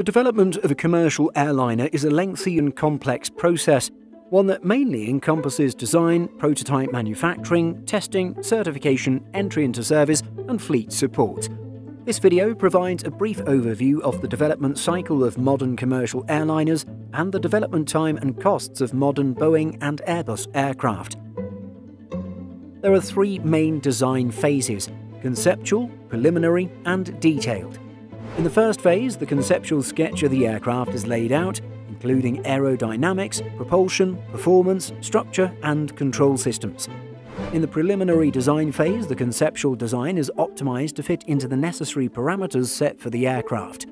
The development of a commercial airliner is a lengthy and complex process, one that mainly encompasses design, prototype manufacturing, testing, certification, entry into service, and fleet support. This video provides a brief overview of the development cycle of modern commercial airliners and the development time and costs of modern Boeing and Airbus aircraft. There are three main design phases conceptual, preliminary, and detailed. In the first phase, the conceptual sketch of the aircraft is laid out, including aerodynamics, propulsion, performance, structure, and control systems. In the preliminary design phase, the conceptual design is optimized to fit into the necessary parameters set for the aircraft.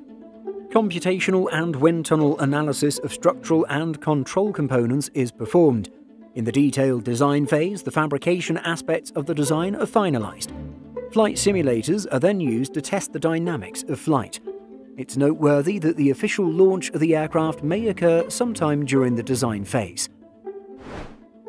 Computational and wind tunnel analysis of structural and control components is performed. In the detailed design phase, the fabrication aspects of the design are finalized. Flight simulators are then used to test the dynamics of flight. It's noteworthy that the official launch of the aircraft may occur sometime during the design phase.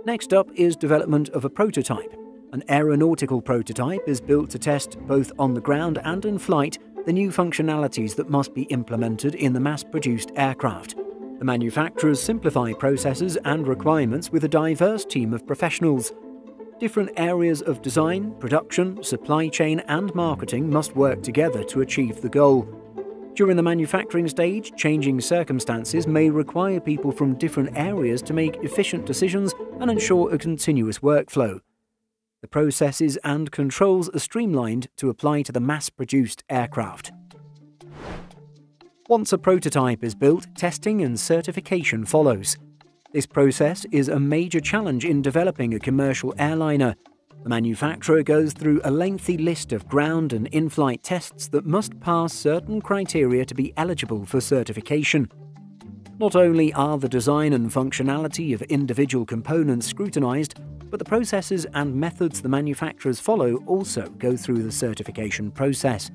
Next up is development of a prototype. An aeronautical prototype is built to test both on the ground and in flight the new functionalities that must be implemented in the mass-produced aircraft. The manufacturers simplify processes and requirements with a diverse team of professionals. Different areas of design, production, supply chain, and marketing must work together to achieve the goal. During the manufacturing stage, changing circumstances may require people from different areas to make efficient decisions and ensure a continuous workflow. The processes and controls are streamlined to apply to the mass produced aircraft. Once a prototype is built, testing and certification follows. This process is a major challenge in developing a commercial airliner. The manufacturer goes through a lengthy list of ground and in flight tests that must pass certain criteria to be eligible for certification. Not only are the design and functionality of individual components scrutinized, but the processes and methods the manufacturers follow also go through the certification process.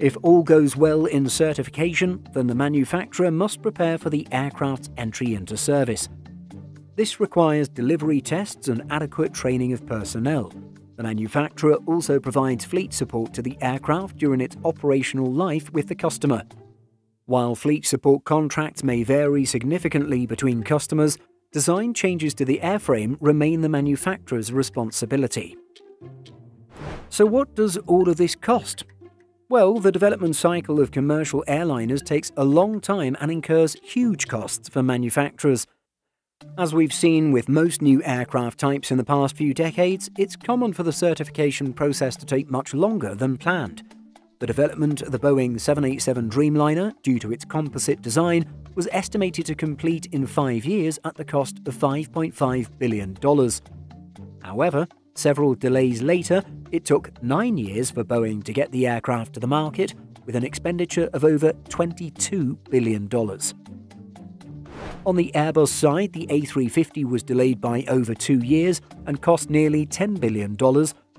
If all goes well in certification, then the manufacturer must prepare for the aircraft's entry into service. This requires delivery tests and adequate training of personnel. The manufacturer also provides fleet support to the aircraft during its operational life with the customer. While fleet support contracts may vary significantly between customers, design changes to the airframe remain the manufacturer's responsibility. So, what does all of this cost? Well, the development cycle of commercial airliners takes a long time and incurs huge costs for manufacturers. As we've seen with most new aircraft types in the past few decades, it's common for the certification process to take much longer than planned. The development of the Boeing 787 Dreamliner, due to its composite design, was estimated to complete in five years at the cost of $5.5 billion. However, several delays later, it took nine years for Boeing to get the aircraft to the market, with an expenditure of over $22 billion. On the Airbus side, the A350 was delayed by over two years and cost nearly $10 billion,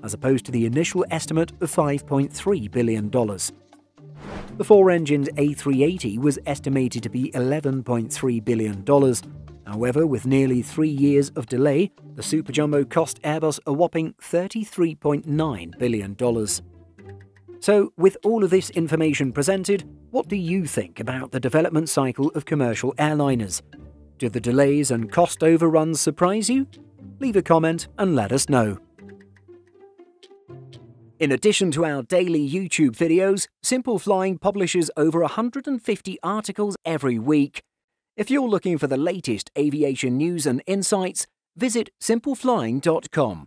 as opposed to the initial estimate of $5.3 billion. The four engined A380 was estimated to be $11.3 billion, However, with nearly three years of delay, the Super Jumbo cost Airbus a whopping $33.9 billion. So, with all of this information presented, what do you think about the development cycle of commercial airliners? Do the delays and cost overruns surprise you? Leave a comment and let us know. In addition to our daily YouTube videos, Simple Flying publishes over 150 articles every week if you're looking for the latest aviation news and insights, visit simpleflying.com.